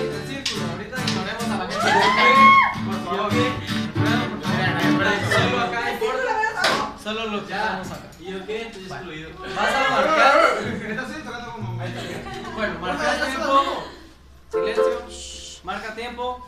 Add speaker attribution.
Speaker 1: el círculo. Ahorita ignoremos a la gente. Por favor. Solo acá importa. Solo lo que estamos acá.
Speaker 2: ¿Y yo qué? Estoy excluido.
Speaker 1: Vas a marcar.
Speaker 3: Tocando como.
Speaker 1: Bueno, marca tiempo. Silencio. Marca tiempo.